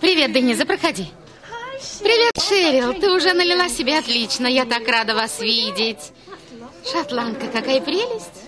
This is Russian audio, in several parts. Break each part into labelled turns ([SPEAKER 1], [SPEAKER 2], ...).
[SPEAKER 1] Привет, Дениза, проходи. Привет, Шерил. Ты уже налила себе отлично. Я так рада вас видеть. Шотландка, какая прелесть.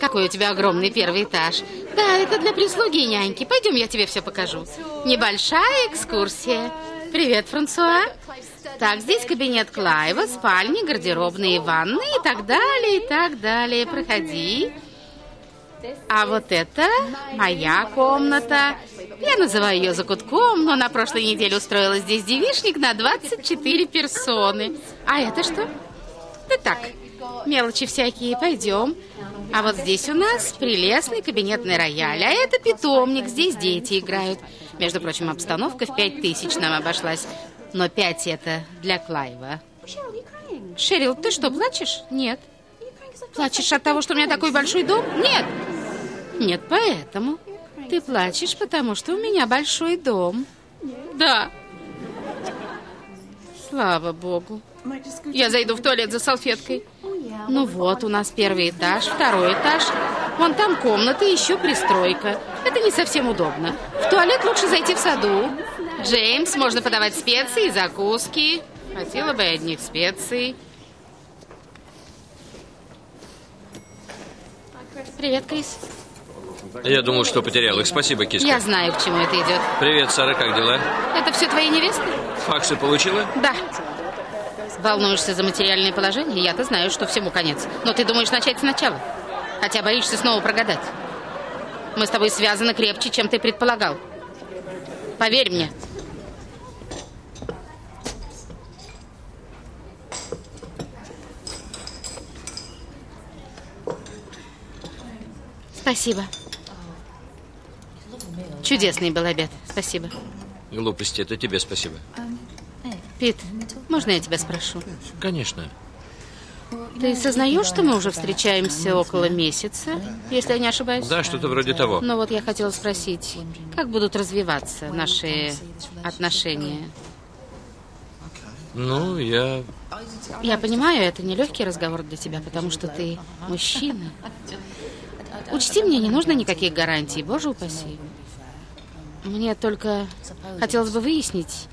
[SPEAKER 1] Какой у тебя огромный первый этаж. Да, это для прислуги и няньки. Пойдем, я тебе все покажу. Небольшая экскурсия. Привет, Франсуа. Так, здесь кабинет Клайва, спальни, гардеробные, ванны и так далее, и так далее. Проходи. А вот это моя комната. Я называю ее закутком, но на прошлой неделе устроила здесь девишник на 24 персоны. А это что? Да так, мелочи всякие, пойдем. А вот здесь у нас прелестный кабинетный рояль, а это питомник, здесь дети играют. Между прочим, обстановка в пять тысяч нам обошлась. Но пять это для Клайва. Шерил, ты что, плачешь? Нет. Плачешь от того, что у меня такой большой дом? Нет. Нет, поэтому. Ты плачешь, потому что у меня большой дом. Да. Слава богу. Я зайду в туалет за салфеткой. Ну вот, у нас первый этаж, второй этаж. Вон там комната, еще пристройка. Это не совсем удобно. В туалет лучше зайти в саду. Джеймс, можно подавать специи и закуски. Хотела бы одних специй. Привет, Крис.
[SPEAKER 2] Я думал, что потерял их. Спасибо, киска.
[SPEAKER 1] Я знаю, к чему это идет.
[SPEAKER 2] Привет, Сара, как дела?
[SPEAKER 1] Это все твои невесты?
[SPEAKER 2] Факсы получила?
[SPEAKER 1] Да. Волнуешься за материальное положение? Я-то знаю, что всему конец. Но ты думаешь начать сначала? Хотя боишься снова прогадать. Мы с тобой связаны крепче, чем ты предполагал. Поверь мне. Спасибо. Чудесный был обед. Спасибо.
[SPEAKER 2] Глупости, это тебе спасибо.
[SPEAKER 1] Пит, можно я тебя спрошу?
[SPEAKER 2] Конечно.
[SPEAKER 1] Ты сознаешь, что мы уже встречаемся около месяца, если я не ошибаюсь?
[SPEAKER 2] Да, что-то вроде того.
[SPEAKER 1] Но вот я хотела спросить, как будут развиваться наши отношения?
[SPEAKER 2] Ну, я...
[SPEAKER 1] Я понимаю, это нелегкий разговор для тебя, потому что ты мужчина. Учти, мне не нужно никаких гарантий, боже упаси. Мне только хотелось бы выяснить,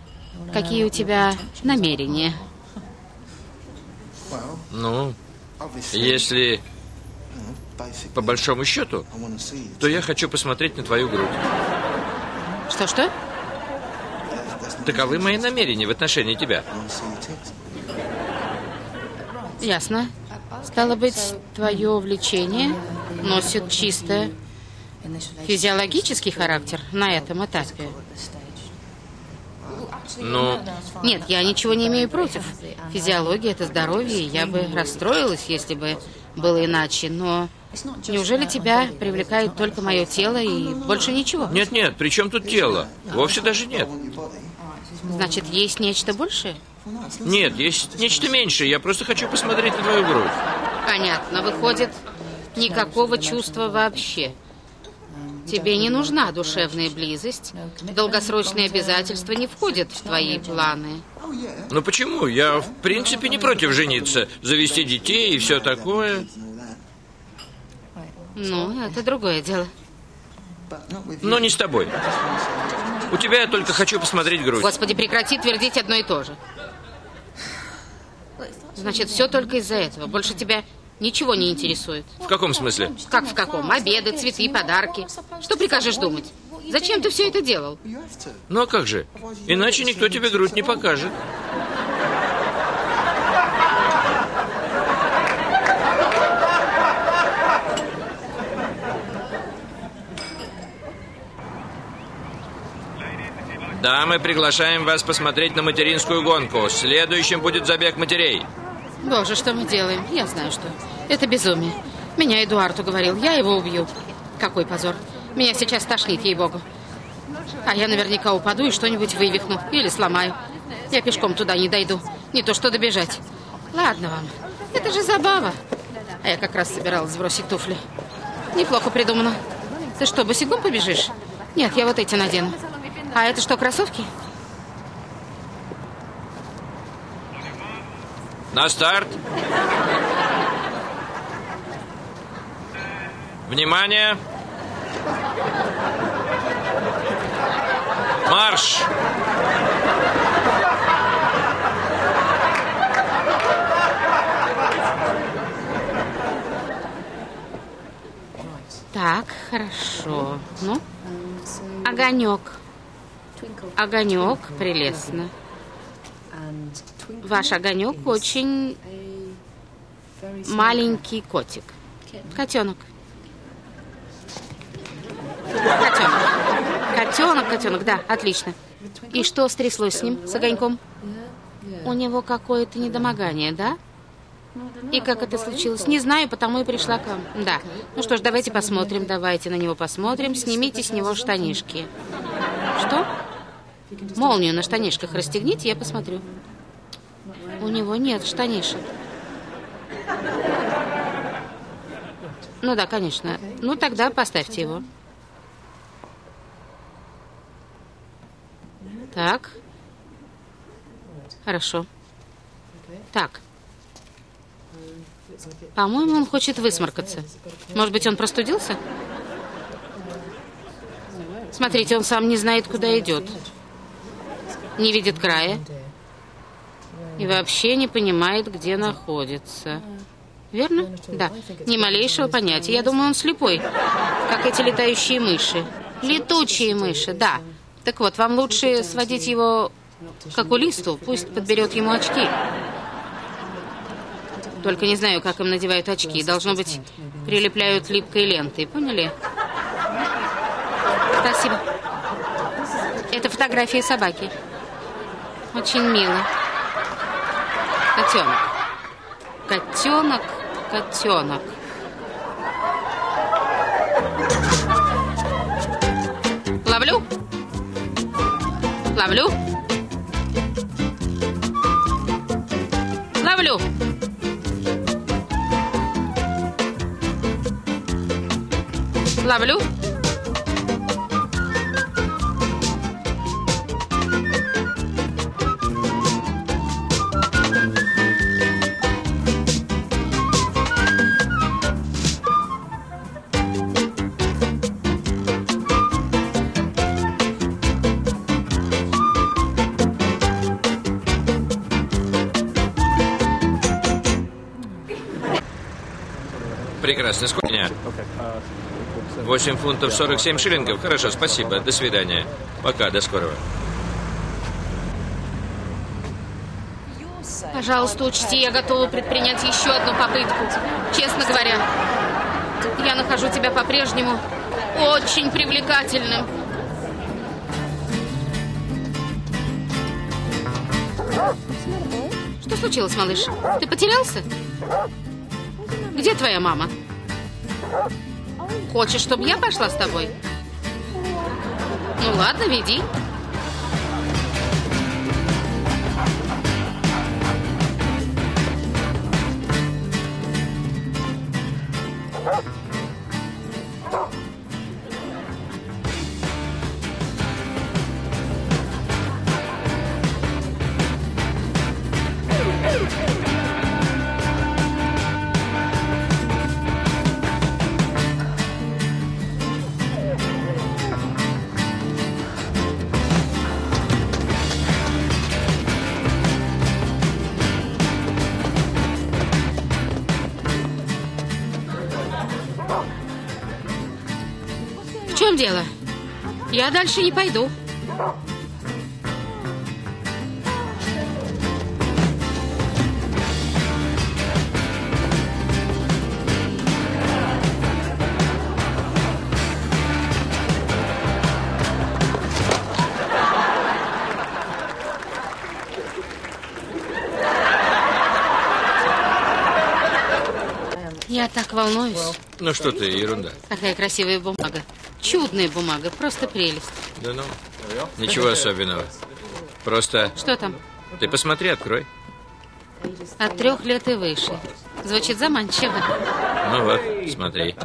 [SPEAKER 1] какие у тебя намерения.
[SPEAKER 2] Ну, если по большому счету, то я хочу посмотреть на твою грудь.
[SPEAKER 1] Что-что?
[SPEAKER 2] Таковы мои намерения в отношении тебя.
[SPEAKER 1] Ясно. Стало быть, твое увлечение носит чисто физиологический характер на этом этапе.
[SPEAKER 2] Ну,
[SPEAKER 1] Нет, я ничего не имею против. Физиология – это здоровье, я бы расстроилась, если бы было иначе, но неужели тебя привлекает только мое тело и больше ничего?
[SPEAKER 2] нет-нет, при чем тут тело? Вовсе даже нет.
[SPEAKER 1] Значит, есть нечто большее?
[SPEAKER 2] Нет, есть нечто меньшее. Я просто хочу посмотреть на твою грудь.
[SPEAKER 1] Понятно, выходит, никакого чувства вообще. Тебе не нужна душевная близость. Долгосрочные обязательства не входят в твои планы.
[SPEAKER 2] Ну почему? Я, в принципе, не против жениться, завести детей и все такое.
[SPEAKER 1] Ну, это другое дело.
[SPEAKER 2] Но не с тобой. У тебя я только хочу посмотреть грудь.
[SPEAKER 1] Господи, прекрати твердить одно и то же. Значит, все только из-за этого. Больше тебя ничего не интересует.
[SPEAKER 2] В каком смысле?
[SPEAKER 1] Как в каком? Обеды, цветы, подарки. Что прикажешь думать? Зачем ты все это делал?
[SPEAKER 2] Ну а как же? Иначе никто тебе грудь не покажет. Да, мы приглашаем вас посмотреть на материнскую гонку. Следующим будет забег матерей.
[SPEAKER 1] Боже, что мы делаем? Я знаю, что. Это безумие. Меня Эдуард уговорил. Я его убью. Какой позор. Меня сейчас тошнит, ей-богу. А я наверняка упаду и что-нибудь вывихну. Или сломаю. Я пешком туда не дойду. Не то что добежать. Ладно вам. Это же забава. А я как раз собиралась сбросить туфли. Неплохо придумано. Ты что, босиком побежишь? Нет, я вот эти надену. А это что, кроссовки?
[SPEAKER 2] На старт. Внимание. Марш!
[SPEAKER 1] Так, хорошо. Ну, огонек. Огонек, прелестно. Ваш огонек очень маленький котик. Котенок. Котенок. Котенок, котенок, да, отлично. И что стряслось с ним, с огоньком? У него какое-то недомогание, да? И как это случилось? Не знаю, потому и пришла к вам. Да. Ну что ж, давайте посмотрим, давайте на него посмотрим. Снимите с него штанишки. Что? Молнию на штанишках расстегните, я посмотрю. У него нет штанишек. Ну да, конечно. Ну тогда поставьте его. Так. Хорошо. Так. По-моему, он хочет высморкаться. Может быть, он простудился? Смотрите, он сам не знает, куда идет. Не видит края. И вообще не понимает, где находится. Верно? Да. Ни малейшего понятия. Я думаю, он слепой. Как эти летающие мыши. Летучие мыши, да. Так вот, вам лучше сводить его к окулисту. Пусть подберет ему очки. Только не знаю, как им надевают очки. Должно быть, прилепляют липкой лентой. Поняли? Спасибо. Это фотография собаки. Очень мило. Котенок. Котенок, котенок. Ловлю. Ловлю. Ловлю. Ловлю.
[SPEAKER 2] Прекрасно. Сколько дня? 8 фунтов 47 шиллингов. Хорошо, спасибо. До свидания. Пока, до скорого.
[SPEAKER 1] Пожалуйста, учти, я готова предпринять еще одну попытку. Честно говоря, я нахожу тебя по-прежнему очень привлекательным. Что случилось, малыш? Ты потерялся? Где твоя мама? Хочешь, чтобы я пошла с тобой? Ну ладно, веди. Дело? Я дальше не пойду. Я так волнуюсь.
[SPEAKER 2] Ну что ты, ерунда.
[SPEAKER 1] Какая красивая бумага. Чудная бумага, просто прелесть.
[SPEAKER 2] Да ну, ничего особенного. Просто
[SPEAKER 1] Что там?
[SPEAKER 2] ты посмотри, открой.
[SPEAKER 1] От трех лет и выше. Звучит заманчиво.
[SPEAKER 2] Ну вот, смотри.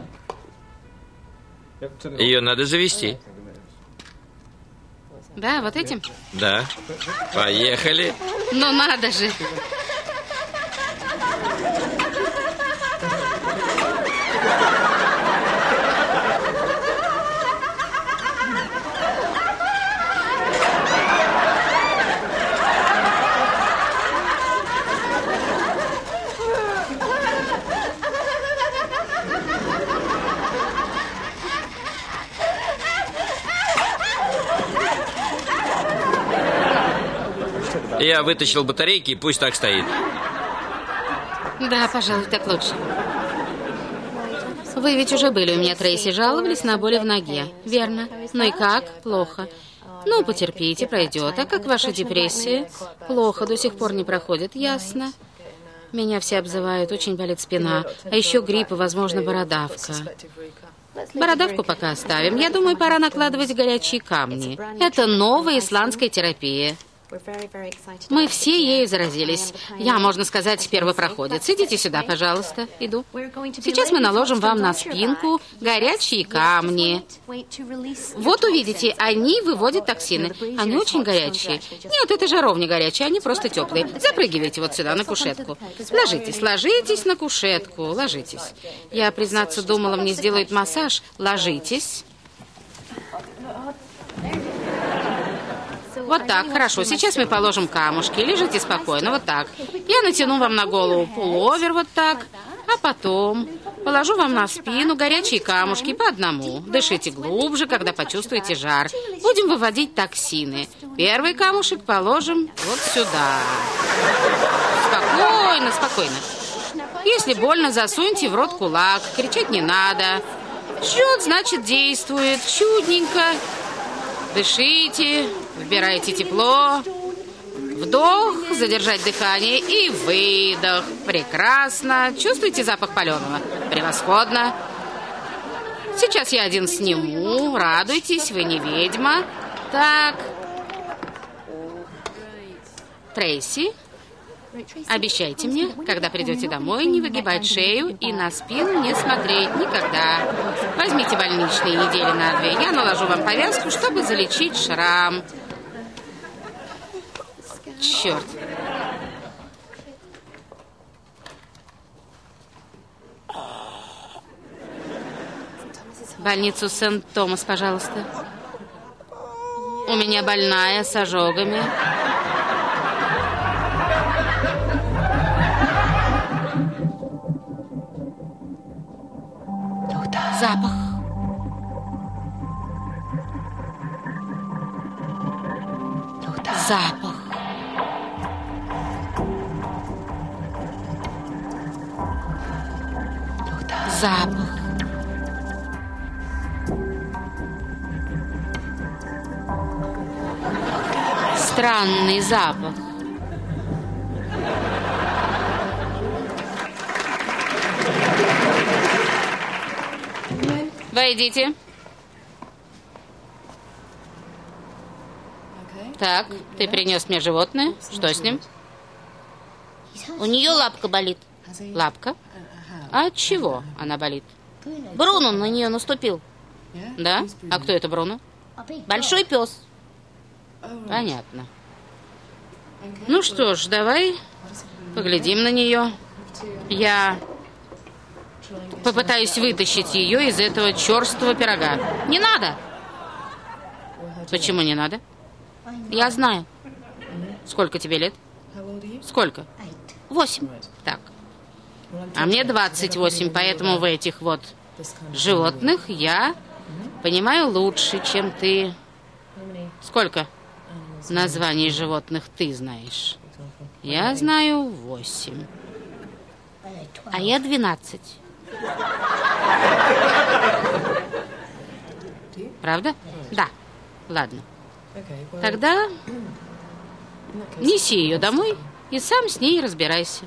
[SPEAKER 2] Ее надо завести.
[SPEAKER 1] Да, вот этим?
[SPEAKER 2] Да. Поехали.
[SPEAKER 1] Ну надо же.
[SPEAKER 2] Я вытащил батарейки, пусть так стоит.
[SPEAKER 1] Да, пожалуй, так лучше. Вы ведь уже были у меня, Трейси, жаловались на боли в ноге. Верно. Ну и как? Плохо. Ну, потерпите, пройдет. А как ваша депрессия? Плохо, до сих пор не проходит. Ясно. Меня все обзывают, очень болит спина. А еще грипп и, возможно, бородавка. Бородавку пока оставим. Я думаю, пора накладывать горячие камни. Это новая исландская терапия. Мы все ею заразились. Я, можно сказать, первопроходец. Идите сюда, пожалуйста. Иду. Сейчас мы наложим вам на спинку горячие камни. Вот увидите, они выводят токсины. Они очень горячие. Нет, это жаров не горячие, они просто теплые. Запрыгивайте вот сюда, на кушетку. Ложитесь, ложитесь на кушетку, ложитесь. Я, признаться, думала, мне сделают массаж. Ложитесь. Вот так, хорошо. Сейчас мы положим камушки. Лежите спокойно, вот так. Я натяну вам на голову пуловер вот так, а потом положу вам на спину горячие камушки по одному. Дышите глубже, когда почувствуете жар. Будем выводить токсины. Первый камушек положим вот сюда. Спокойно, спокойно. Если больно, засуньте в рот кулак. Кричать не надо. Счет, значит, действует. Чудненько. Дышите, вбирайте тепло. Вдох, задержать дыхание и выдох. Прекрасно. Чувствуете запах паленого? Превосходно. Сейчас я один сниму. Радуйтесь, вы не ведьма. Так. Трейси, Обещайте мне, когда придете домой, не выгибать шею и на спину не смотреть никогда. Возьмите больничные недели на две. Я наложу вам повязку, чтобы залечить шрам. Черт. Больницу Сент-Томас, пожалуйста. У меня больная с ожогами. Запах. Войдите. Так, ты принес мне животное. Что с ним?
[SPEAKER 3] У нее лапка болит.
[SPEAKER 1] Лапка? А от чего она болит?
[SPEAKER 3] Бруно на нее наступил.
[SPEAKER 1] Да? А кто это Бруно?
[SPEAKER 3] Большой пес.
[SPEAKER 1] Понятно. Ну что ж, давай поглядим на нее. Я попытаюсь вытащить ее из этого черствого пирога. Не надо! Почему не надо?
[SPEAKER 3] Я знаю.
[SPEAKER 1] Сколько тебе лет? Сколько?
[SPEAKER 3] Восемь.
[SPEAKER 1] Так. А мне 28, поэтому в этих вот животных я понимаю лучше, чем ты. Сколько названий животных ты знаешь? Я знаю восемь.
[SPEAKER 3] А я двенадцать.
[SPEAKER 1] Правда? Да. Ладно. Тогда неси ее домой и сам с ней разбирайся.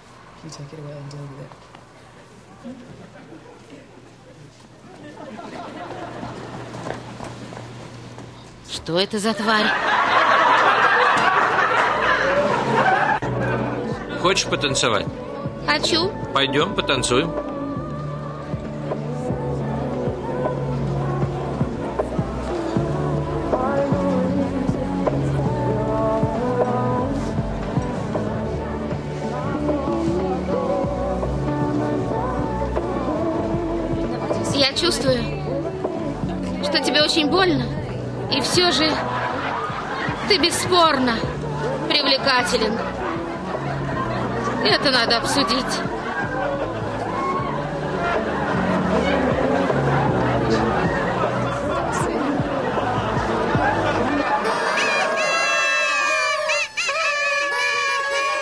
[SPEAKER 1] Что это за тварь?
[SPEAKER 2] Хочешь потанцевать?
[SPEAKER 1] Хочу.
[SPEAKER 2] Пойдем потанцуем.
[SPEAKER 1] Я чувствую, что тебе очень больно. И все же ты бесспорно привлекателен. Это надо обсудить.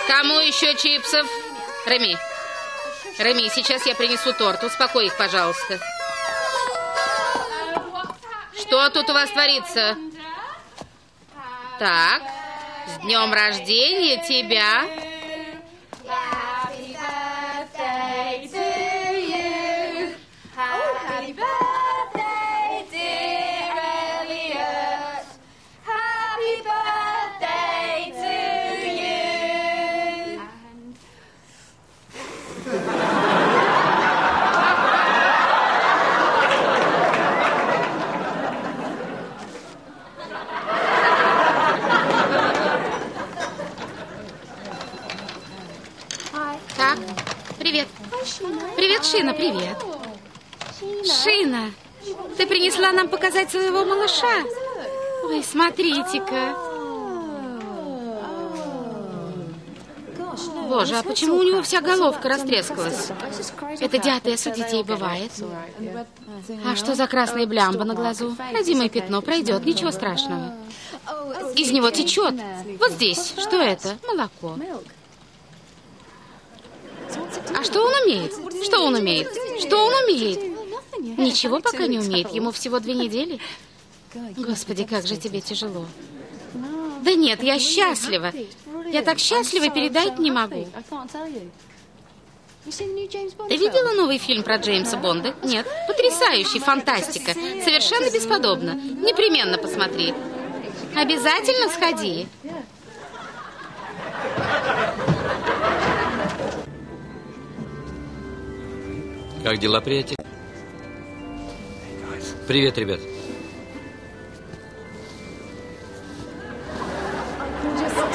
[SPEAKER 1] Кому еще чипсов? Реми. Реми, сейчас я принесу торт. Успокой их, пожалуйста. Что тут у вас творится? Так, с днем рождения тебя. Привет. Привет, Шина, привет. Шина, ты принесла нам показать своего малыша? Ой, смотрите-ка. Боже, а почему у него вся головка растрескалась? Это диатез у детей бывает. А что за красная блямба на глазу? Родимое пятно пройдет, ничего страшного. Из него течет. Вот здесь. Что это? Молоко. А что он умеет? Что он умеет? Что он умеет? Ничего пока не умеет. Ему всего две недели. Господи, как же тебе тяжело. Да нет, я счастлива. Я так счастлива, передать не могу. Ты видела новый фильм про Джеймса Бонда? Нет. Потрясающий, фантастика. Совершенно бесподобно. Непременно посмотри. Обязательно сходи.
[SPEAKER 2] Как дела, приятель? Привет, ребят.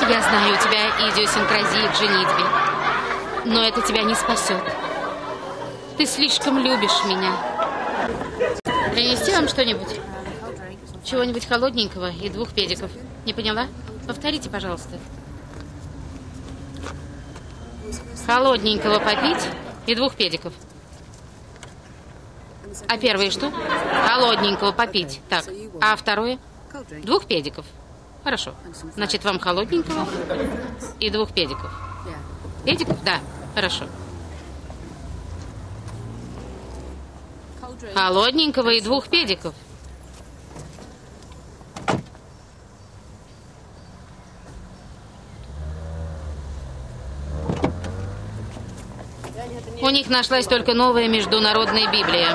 [SPEAKER 1] Я знаю, у тебя идиосинкразия к женитьбе. Но это тебя не спасет. Ты слишком любишь меня. Принести вам что-нибудь? Чего-нибудь холодненького и двух педиков. Не поняла? Повторите, пожалуйста. Холодненького попить и двух педиков. А первое что? Холодненького попить. Так, а второе? Двух педиков. Хорошо. Значит, вам холодненького и двух педиков. Педиков? Да, хорошо. Холодненького и двух педиков. У них нашлась только новая международная Библия.